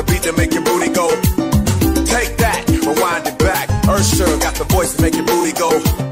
The beat to make your booty go. Take that, rewind it back. Usher got the voice to make your booty go.